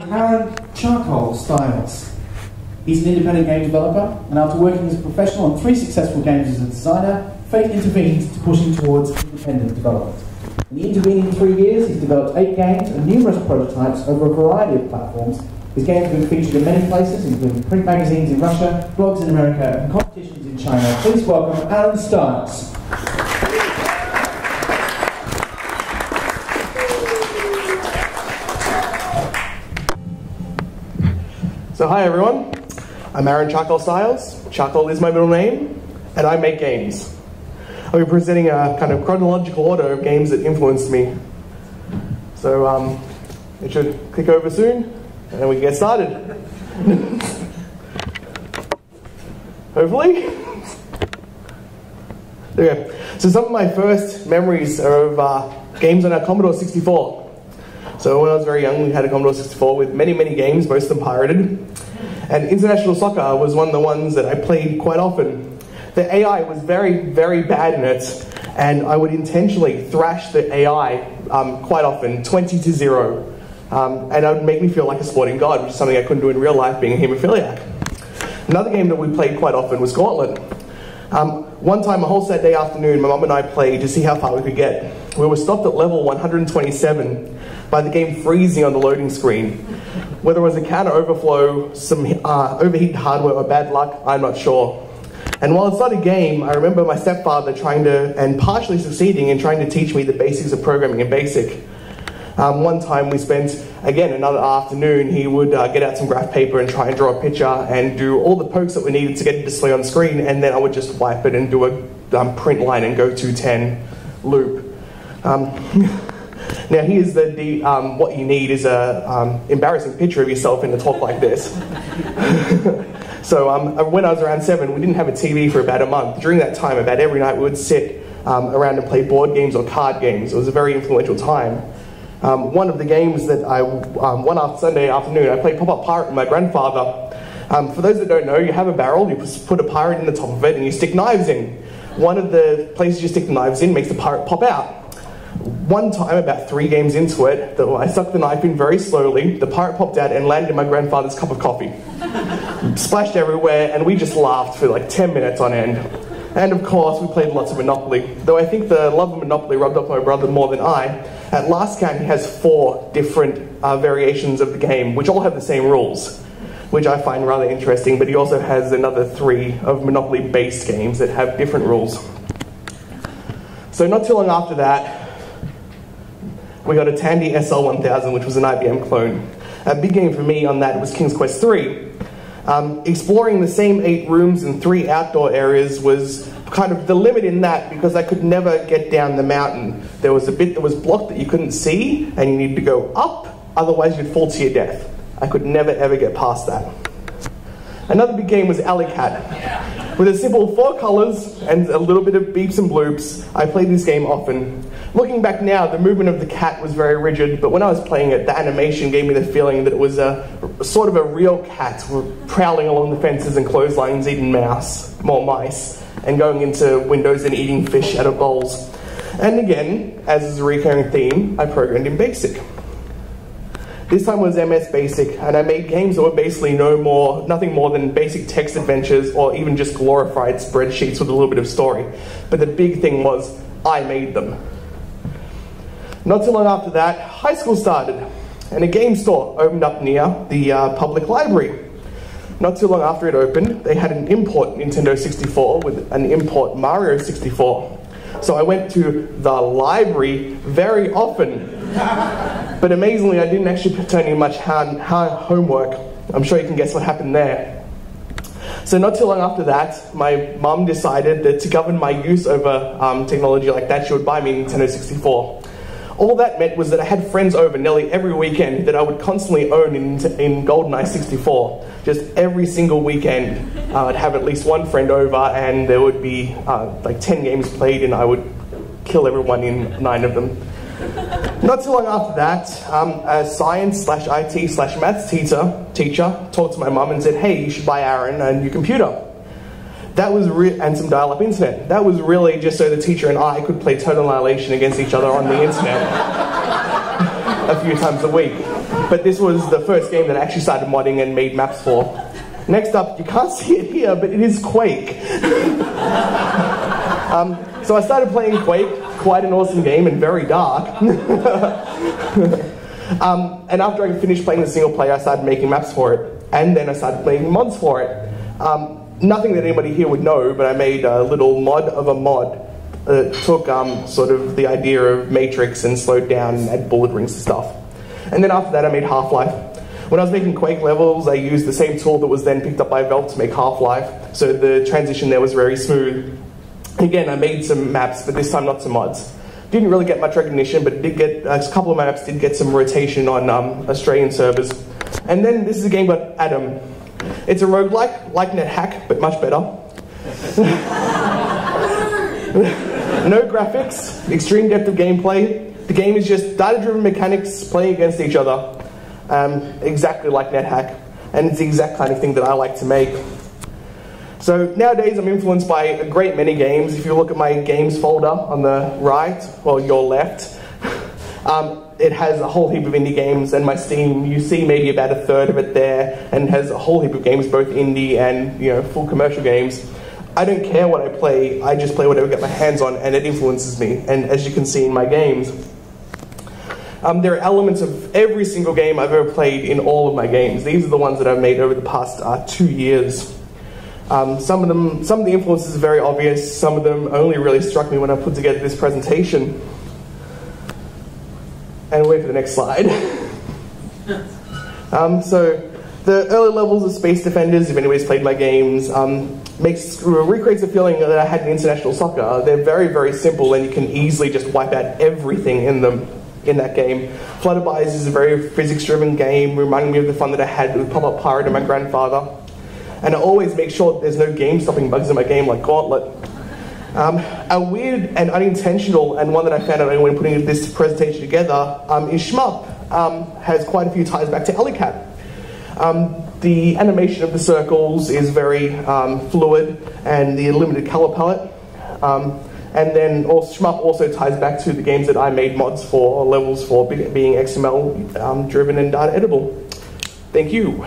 Aaron Charcoal Styles. He's an independent game developer, and after working as a professional on three successful games as a designer, fate intervened to push him towards independent development. In the intervening three years, he's developed eight games and numerous prototypes over a variety of platforms. His games have been featured in many places, including print magazines in Russia, blogs in America, and competitions in China. Please welcome Alan Styles. So hi everyone, I'm Aaron Charcoal Styles. Charcoal is my middle name, and I make games. I'll be presenting a kind of chronological order of games that influenced me. So um, it should click over soon, and then we can get started. Hopefully. Okay, so some of my first memories are of uh, games on our Commodore 64. So when I was very young, we had a Commodore 64 with many, many games, most of them pirated. And International Soccer was one of the ones that I played quite often. The AI was very, very bad in it, and I would intentionally thrash the AI um, quite often, 20 to 0. Um, and it would make me feel like a sporting god, which is something I couldn't do in real life being a hemophiliac. Another game that we played quite often was Gauntlet. Um, one time, a whole Saturday afternoon, my mum and I played to see how far we could get. We were stopped at level 127 by the game freezing on the loading screen. Whether it was a counter overflow, some uh, overheated hardware, or bad luck, I'm not sure. And while it's not a game, I remember my stepfather trying to, and partially succeeding in trying to teach me the basics of programming in BASIC. Um, one time we spent, again, another afternoon, he would uh, get out some graph paper and try and draw a picture and do all the pokes that we needed to get it display on screen, and then I would just wipe it and do a um, print line and go to 10 loop. Um, now here's the, the um, what you need is a um, embarrassing picture of yourself in a talk like this. so um, when I was around seven, we didn't have a TV for about a month. During that time, about every night we would sit around and play board games or card games. It was a very influential time. Um, one of the games that I, um, one after Sunday afternoon, I played Pop-Up Pirate with my grandfather. Um, for those that don't know, you have a barrel, you put a pirate in the top of it, and you stick knives in. One of the places you stick the knives in makes the pirate pop out. One time, about three games into it, I stuck the knife in very slowly, the pirate popped out and landed in my grandfather's cup of coffee. Splashed everywhere, and we just laughed for like 10 minutes on end. And of course, we played lots of Monopoly. Though I think the love of Monopoly rubbed off my brother more than I. At last count, he has four different uh, variations of the game, which all have the same rules, which I find rather interesting. But he also has another three of Monopoly-based games that have different rules. So not too long after that, we got a Tandy SL1000, which was an IBM clone. A big game for me on that was King's Quest III. Um, exploring the same eight rooms and three outdoor areas was kind of the limit in that because I could never get down the mountain. There was a bit that was blocked that you couldn't see and you needed to go up, otherwise you'd fall to your death. I could never ever get past that. Another big game was Alley Cat. With a simple four colors and a little bit of beeps and bloops, I played this game often. Looking back now, the movement of the cat was very rigid, but when I was playing it, the animation gave me the feeling that it was a sort of a real cat prowling along the fences and clotheslines, eating mouse, more mice, and going into windows and eating fish out of bowls. And again, as is a recurring theme, I programmed in BASIC. This time was MS Basic, and I made games that were basically no more, nothing more than basic text adventures or even just glorified spreadsheets with a little bit of story. But the big thing was, I made them. Not too long after that, high school started, and a game store opened up near the uh, public library. Not too long after it opened, they had an import Nintendo 64 with an import Mario 64. So I went to the library very often. but amazingly, I didn't actually turn in much hard, homework. I'm sure you can guess what happened there. So not too long after that, my mum decided that to govern my use over um, technology like that, she would buy me Nintendo 64. All that meant was that I had friends over nearly every weekend that I would constantly own in, in GoldenEye 64. Just every single weekend, uh, I'd have at least one friend over and there would be uh, like 10 games played and I would kill everyone in nine of them. Not too long after that, um, a science slash IT slash maths teacher, teacher talked to my mum and said, hey, you should buy Aaron a new computer. That was and some dial-up internet. That was really just so the teacher and I could play Total Annihilation against each other on the internet a few times a week. but this was the first game that I actually started modding and made maps for. Next up, you can't see it here, but it is Quake. um, so I started playing Quake, quite an awesome game and very dark. um, and after I finished playing the single player, I started making maps for it, and then I started playing mods for it. Um, nothing that anybody here would know, but I made a little mod of a mod that took um, sort of the idea of Matrix and slowed down and add bullet rings and stuff. And then after that, I made Half-Life. When I was making Quake levels, I used the same tool that was then picked up by Valve to make Half-Life, so the transition there was very smooth. Again, I made some maps, but this time not some mods. Didn't really get much recognition, but did get a couple of maps did get some rotation on um, Australian servers. And then this is a game called ADOM. It's a roguelike, like NetHack, but much better. no graphics, extreme depth of gameplay. The game is just data-driven mechanics playing against each other, um, exactly like NetHack, and it's the exact kind of thing that I like to make. So nowadays I'm influenced by a great many games. If you look at my games folder on the right, well your left, um, it has a whole heap of indie games, and my Steam, you see maybe about a third of it there, and has a whole heap of games, both indie and you know full commercial games. I don't care what I play, I just play whatever I get my hands on, and it influences me, and as you can see in my games. Um, there are elements of every single game I've ever played in all of my games. These are the ones that I've made over the past uh, two years. Um, some of them, some of the influences are very obvious. Some of them only really struck me when I put together this presentation and wait for the next slide. um, so the early levels of Space Defenders, if anybody's played my games, um, makes recreates the feeling that I had in international soccer. They're very, very simple, and you can easily just wipe out everything in them in that game. Flutterby's is a very physics-driven game, reminding me of the fun that I had with Pop-Up Pirate and my grandfather. And I always make sure there's no game-stopping bugs in my game, like Gauntlet. Um, a weird and unintentional, and one that I found out when putting this presentation together, um, is Shmup. Um, has quite a few ties back to Alley Um, the animation of the circles is very um, fluid, and the limited color palette. Um, and then also, Shmup also ties back to the games that I made mods for, or levels for, being XML driven and data editable. Thank you.